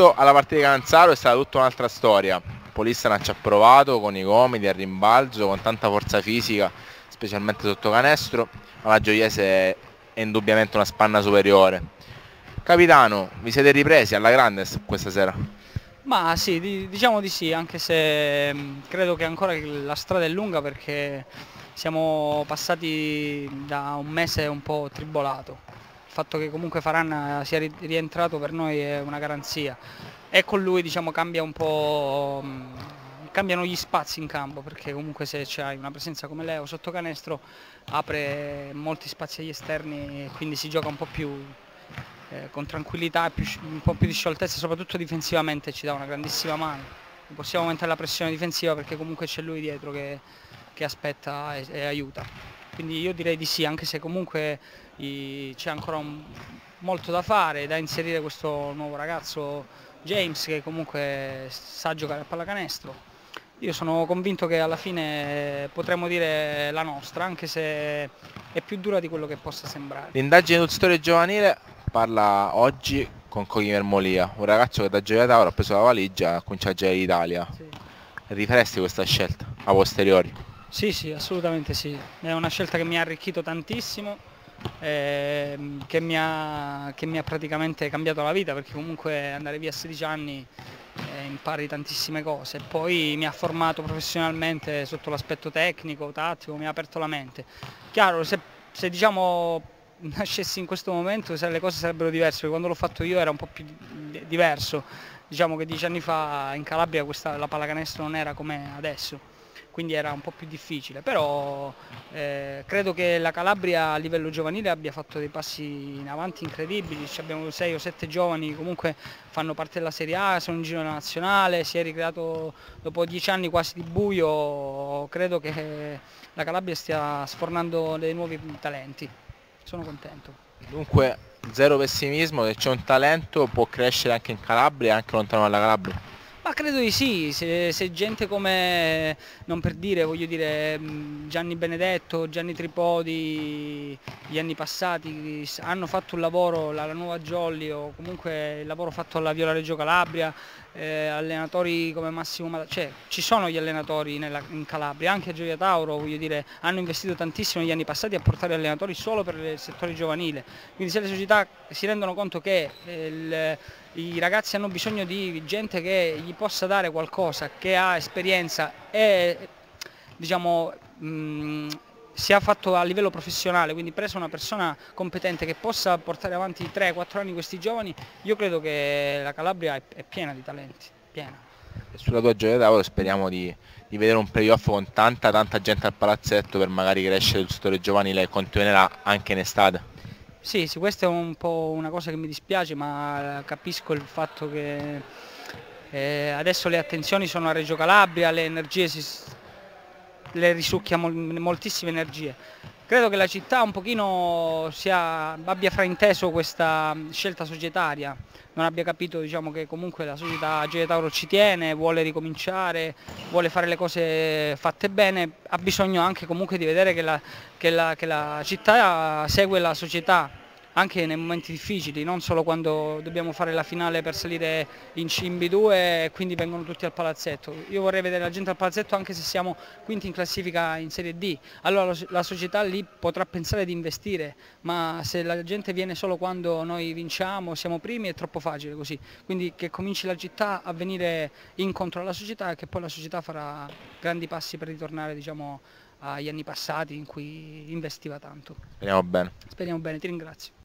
Rispetto alla partita di Canzaro è stata tutta un'altra storia. Polissana ci ha provato con i gomiti, a rimbalzo, con tanta forza fisica, specialmente sotto canestro, ma la Gioiese è indubbiamente una spanna superiore. Capitano, vi siete ripresi alla grande questa sera? Ma sì, diciamo di sì, anche se credo che ancora la strada è lunga perché siamo passati da un mese un po' tribolato. Il fatto che comunque Faran sia rientrato per noi è una garanzia e con lui diciamo, cambia un po', mm, cambiano gli spazi in campo perché comunque se c'hai una presenza come Leo sotto canestro apre molti spazi agli esterni e quindi si gioca un po' più eh, con tranquillità e un po' più di scioltezza, soprattutto difensivamente ci dà una grandissima mano. Possiamo aumentare la pressione difensiva perché comunque c'è lui dietro che, che aspetta e, e, aiuta. Quindi io direi di sì, anche se comunque c'è ancora un, molto da fare, da inserire questo nuovo ragazzo James che comunque sa giocare a pallacanestro. Io sono convinto che alla fine potremmo dire la nostra, anche se è più dura di quello che possa sembrare. L'indagine sul settore giovanile parla oggi con Coghi Mermolia, un ragazzo che da Gioia Tauro ha preso la valigia e ha cominciato a girare l'Italia. Sì. Rifaresti questa scelta a posteriori? Sì, sì, assolutamente sì. È una scelta che mi ha arricchito tantissimo, eh, che, mi ha, che, mi ha, praticamente cambiato la vita perché comunque andare via a 16 anni eh, impari tantissime cose. Poi mi ha formato professionalmente sotto l'aspetto tecnico, tattico, mi ha aperto la mente. Chiaro, se, se diciamo nascessi in questo momento le cose sarebbero diverse, perché quando l'ho fatto io era un po' più diverso, diciamo che dieci anni fa in Calabria questa, la pallacanestro non era come adesso, quindi era un po' più difficile, però eh, credo che la Calabria a livello giovanile abbia fatto dei passi in avanti incredibili, abbiamo sei o sette giovani comunque fanno parte della Serie A, sono in giro nazionale, si è ricreato dopo dieci anni quasi di buio, credo che la Calabria stia sfornando dei nuovi talenti sono contento. Dunque zero pessimismo, se c'è un talento può crescere anche in Calabria e anche lontano dalla Calabria? Ma credo di sì, se, se, gente come, non per dire, voglio dire mm, Gianni Benedetto, Gianni Tripodi, gli anni passati hanno fatto un lavoro, la, la nuova Jolly o comunque il lavoro fatto alla Viola Reggio Calabria, eh, allenatori come Massimo Matacci, cioè ci sono gli allenatori nella, in Calabria, anche a Gioia Tauro voglio dire, hanno investito tantissimo negli anni passati a portare allenatori solo per il settore giovanile, quindi se le società si rendono conto che eh, il, i ragazzi hanno bisogno di gente che gli possa dare qualcosa, che ha esperienza e diciamo, mh, sia fatto a livello professionale, quindi preso una persona competente che possa portare avanti 3-4 anni questi giovani, io credo che la Calabria è, è piena di talenti, piena. E sulla tua gioia d'avola speriamo di, di, vedere un playoff con tanta tanta gente al palazzetto per magari crescere il settore giovanile e continuerà anche in estate. Sì, sì, questa è un po' una cosa che mi dispiace, ma capisco il fatto che eh, adesso le attenzioni sono a Reggio Calabria, le energie si, le risucchia mol, moltissime energie. Credo che la città un pochino sia, abbia frainteso questa scelta societaria, non abbia capito diciamo, che comunque la società Gioia Tauro ci tiene, vuole ricominciare, vuole fare le cose fatte bene, ha bisogno anche comunque di vedere che la, che la, che la città segue la società anche nei momenti difficili, non solo quando dobbiamo fare la finale per salire in CB2 e quindi vengono tutti al palazzetto. Io vorrei vedere la gente al palazzetto anche se siamo quinti in classifica in Serie D, allora la società lì potrà pensare di investire, ma se la gente viene solo quando noi vinciamo, siamo primi è troppo facile così, quindi che cominci la città a venire incontro alla società e che poi la società farà grandi passi per ritornare diciamo, agli anni passati in cui investiva tanto. Speriamo bene. Speriamo bene, ti ringrazio.